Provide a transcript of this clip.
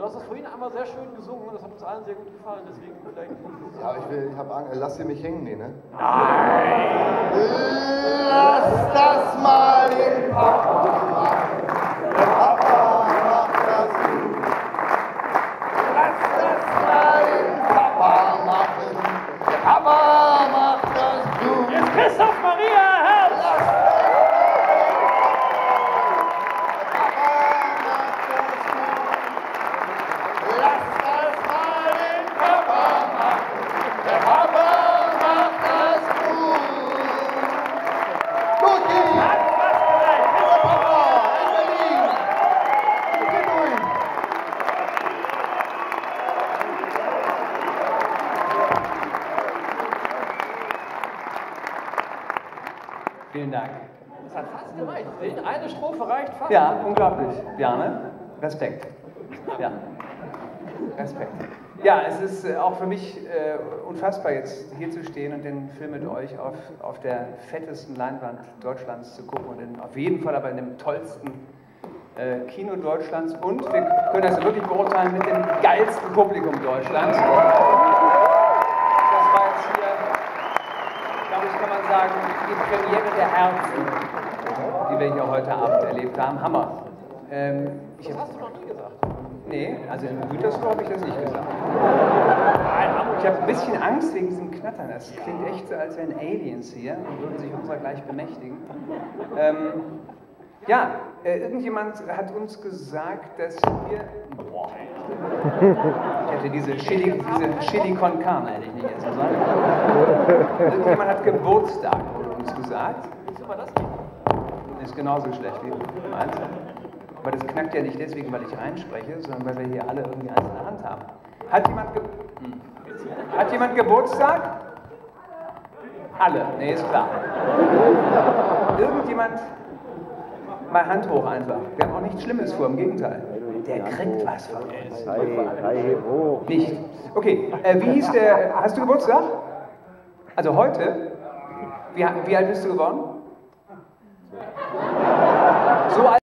du hast es vorhin einmal sehr schön gesungen und das hat uns allen sehr gut gefallen, deswegen vielleicht. Ja, ich, will, ich habe Angst. Lass sie mich hängen, nee, ne? Nein! Lass Vielen Dank. Das hat fast gereicht. Eine Strophe reicht fast. Ja, unglaublich. Bjarne, Respekt. Ja. Respekt. Ja, es ist äh, auch für mich äh, unfassbar, jetzt hier zu stehen und den Film mit euch auf, auf der fettesten Leinwand Deutschlands zu gucken und in, auf jeden Fall aber in dem tollsten äh, Kino Deutschlands und wir können das wirklich beurteilen mit dem geilsten Publikum Deutschlands. Das war jetzt hier, glaube ich, kann man sagen, die Premiere der Herzen, die wir hier heute Abend erlebt haben. Hammer. Ähm, ich Das hast du noch nie gesagt. Nee, also in Gütersloh habe ich das nicht gesagt. Ich habe ein bisschen Angst wegen diesem Knattern. Das klingt echt so, als wären Aliens hier und würden sich unserer gleich bemächtigen. Ähm, ja, äh, irgendjemand hat uns gesagt, dass wir. Boah. Ich hätte diese Chili, diese Chili con Carne hätte ich nicht essen sollen. Irgendjemand hat Geburtstag, uns gesagt. Wieso war das nicht? Ist genauso schlecht wie meins. Aber das knackt ja nicht deswegen, weil ich reinspreche, sondern weil wir hier alle irgendwie eins in der Hand haben. Hat jemand, ge hm. Hat jemand Geburtstag? Alle, nee, ist klar. Irgendjemand, mal Hand hoch einfach. Wir haben auch nichts Schlimmes vor, im Gegenteil. Der kriegt was von uns. Nicht. Okay, äh, wie hieß der, hast du Geburtstag? Also heute? Wie, wie alt bist du geworden? So alt?